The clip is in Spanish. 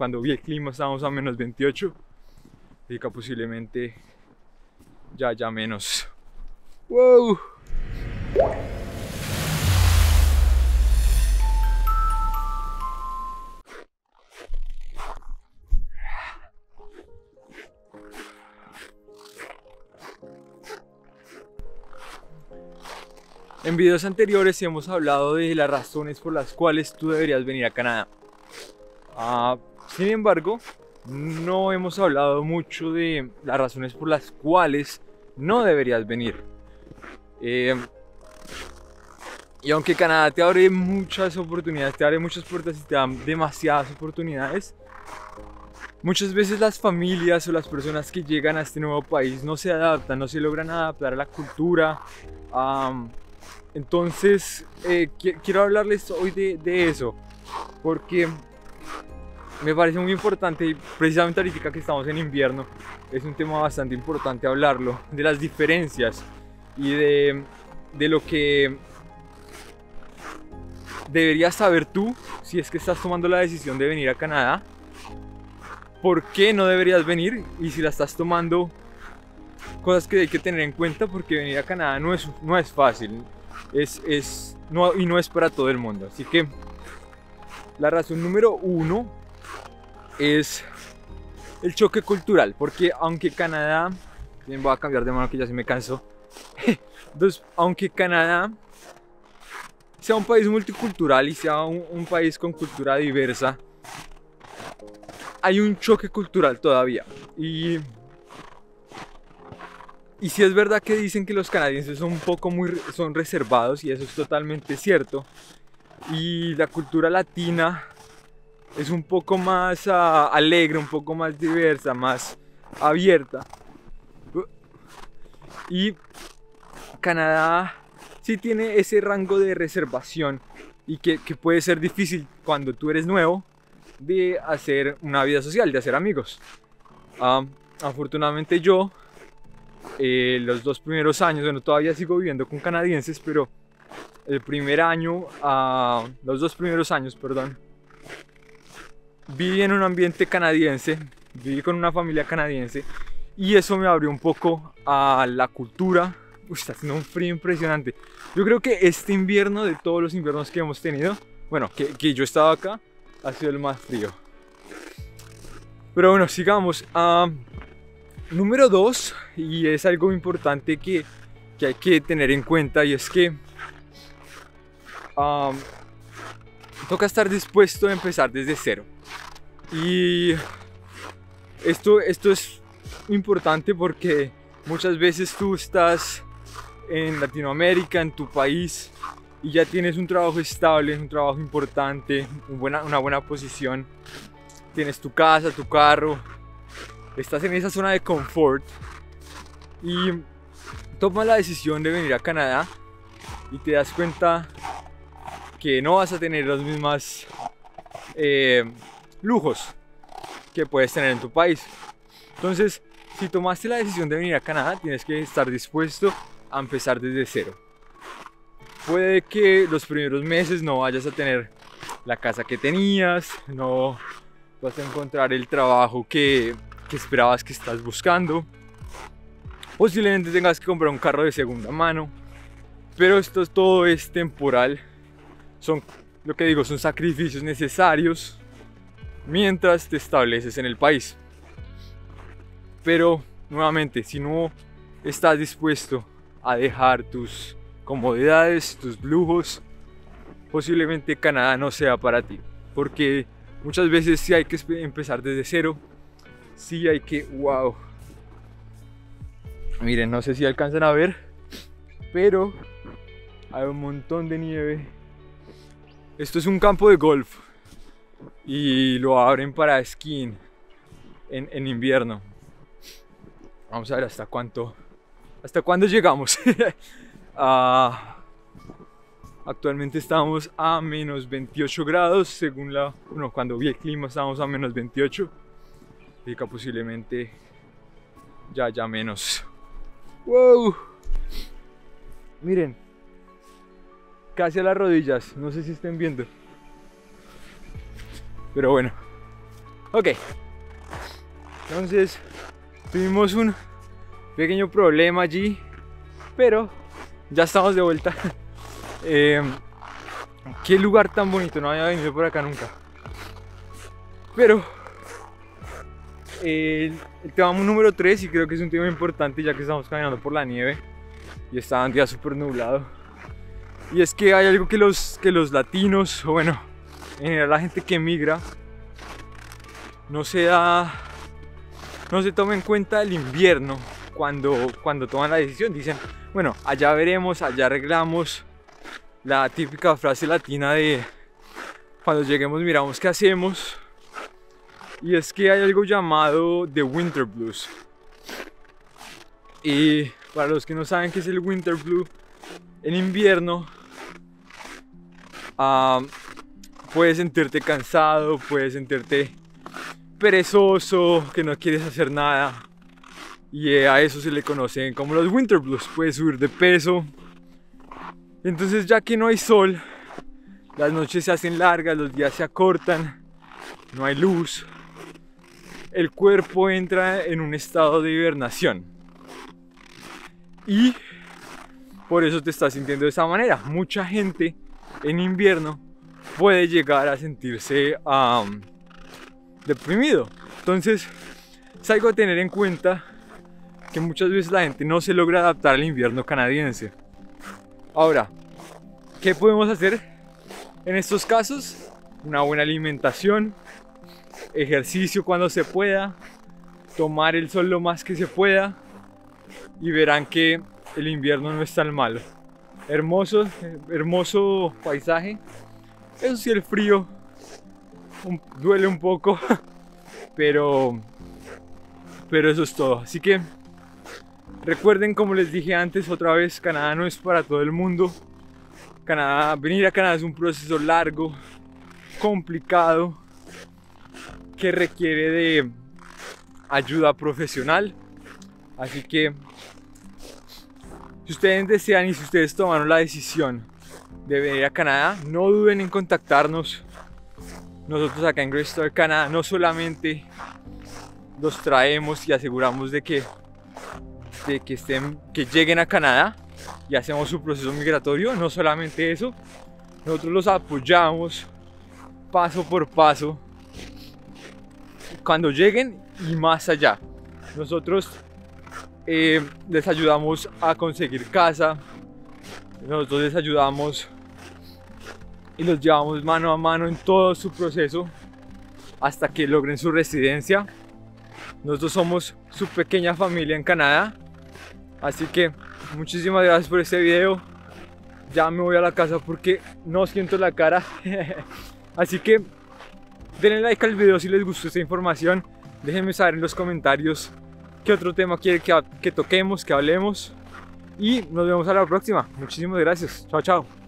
cuando vi el clima estábamos a menos 28. Y que posiblemente ya, ya menos. ¡Wow! En videos anteriores hemos hablado de las razones por las cuales tú deberías venir a Canadá. Ah, sin embargo, no hemos hablado mucho de las razones por las cuales no deberías venir. Eh, y aunque Canadá te abre muchas oportunidades, te abre muchas puertas y te da demasiadas oportunidades, muchas veces las familias o las personas que llegan a este nuevo país no se adaptan, no se logran adaptar a la cultura. entonces, eh, quiero hablarles hoy de, de eso, porque me parece muy importante, precisamente ahorita que estamos en invierno, es un tema bastante importante hablarlo, de las diferencias y de, de lo que deberías saber tú si es que estás tomando la decisión de venir a Canadá, por qué no deberías venir y si la estás tomando, cosas que hay que tener en cuenta porque venir a Canadá no es, no es fácil es, es, no, y no es para todo el mundo. Así que la razón número uno es el choque cultural, porque aunque Canadá, bien voy a cambiar de mano que ya se me cansó, entonces aunque Canadá sea un país multicultural y sea un, país con cultura diversa, hay un choque cultural todavía. Y, y si es verdad que dicen que los canadienses son un poco muy son reservados y eso es totalmente cierto. Y la cultura latina es un poco más ah, alegre, un poco más diversa, más abierta. Y Canadá sí tiene ese rango de reservación y que, puede ser difícil cuando tú eres nuevo de hacer una vida social, de hacer amigos. afortunadamente yo, eh, los dos primeros años, bueno, todavía sigo viviendo con canadienses, pero el primer año, uh, los dos primeros años, perdón, viví en un ambiente canadiense, viví con una familia canadiense y eso me abrió un poco a la cultura. Uy, está haciendo un frío impresionante. Yo creo que este invierno, de todos los inviernos que hemos tenido, bueno, que, que yo estaba acá, ha sido el más frío. Pero bueno, sigamos. Uh, número dos, y es algo importante que, que, hay que tener en cuenta, y es que toca estar dispuesto a empezar desde cero. Y esto, esto es importante porque muchas veces tú estás en Latinoamérica, en tu país, y ya tienes un trabajo estable, un trabajo importante, buena, una buena posición, tienes tu casa, tu carro, estás en esa zona de confort y tomas la decisión de venir a Canadá y te das cuenta que no vas a tener las mismas eh, lujos que puedes tener en tu país. Entonces, si tomaste la decisión de venir a Canadá, tienes que estar dispuesto a empezar desde cero. Puede que los primeros meses no vayas a tener la casa que tenías, no vas a encontrar el trabajo que, que esperabas que estás buscando. Posiblemente tengas que comprar un carro de segunda mano. Pero esto todo es temporal. Son, lo que digo, son sacrificios necesarios mientras te estableces en el país. Pero nuevamente, si no estás dispuesto a dejar tus comodidades, tus lujos, posiblemente Canadá no sea para ti. Porque muchas veces sí hay que empezar desde cero. Sí hay que, wow. Miren, no sé si alcanzan a ver, pero hay un montón de nieve. Esto es un campo de golf y lo abren para esquí en, invierno. Vamos a ver hasta cuánto, hasta cuándo llegamos. Ah, actualmente estamos a menos 28 grados, según la, bueno, cuando vi el clima estábamos a menos 28. Y que posiblemente ya, ya menos. ¡Wow! Miren, casi a las rodillas, no sé si estén viendo. Pero bueno, Ok. Entonces, tuvimos un pequeño problema allí, pero ya estamos de vuelta. Eh, qué lugar tan bonito, no había venido por acá nunca. Pero el, tema número 3, y creo que es un tema importante ya que estamos caminando por la nieve y está un día súper nublado. Y es que hay algo que los, que los latinos, o bueno, en general la gente que emigra, no se da, no se toma en cuenta el invierno cuando, cuando toman la decisión. Dicen, bueno, allá veremos, allá arreglamos. La típica frase latina de cuando lleguemos miramos qué hacemos. Y es que hay algo llamado The Winter Blues. Y para los que no saben qué es el Winter Blue, en invierno uh, puedes sentirte cansado, puedes sentirte perezoso, que no quieres hacer nada. Y a eso se le conocen como los Winter Blues. Puedes subir de peso. Entonces ya que no hay sol, las noches se hacen largas, los días se acortan, no hay luz. El cuerpo entra en un estado de hibernación. Y por eso te estás sintiendo de esa manera. Mucha gente en invierno puede llegar a sentirse deprimido. Entonces, es algo a tener en cuenta que muchas veces la gente no se logra adaptar al invierno canadiense. Ahora, ¿qué podemos hacer en estos casos? Una buena alimentación, ejercicio cuando se pueda, tomar el sol lo más que se pueda y verán que el invierno no es tan malo. Hermoso, hermoso paisaje. Eso sí, el frío duele un poco, pero, pero eso es todo. Así que recuerden, como les dije antes, otra vez, Canadá no es para todo el mundo. Canadá, venir a Canadá es un proceso largo, complicado, que requiere de ayuda profesional. Así que si ustedes desean y si ustedes tomaron la decisión de venir a Canadá, no duden en contactarnos. Nosotros acá en Great Star Canadá no solamente los traemos y aseguramos de que, de que, estén, que lleguen a Canadá y hacemos su proceso migratorio, no solamente eso, nosotros los apoyamos paso por paso cuando lleguen y más allá. Nosotros eh, les ayudamos a conseguir casa, nosotros les ayudamos y los llevamos mano a mano en todo su proceso hasta que logren su residencia. Nosotros somos su pequeña familia en Canadá, así que muchísimas gracias por este video. Ya me voy a la casa porque no siento la cara, así que denle like al video si les gustó esta información. Déjenme saber en los comentarios qué otro tema quiere que, que toquemos, que hablemos. Y nos vemos a la próxima. Muchísimas gracias. Chao, chao.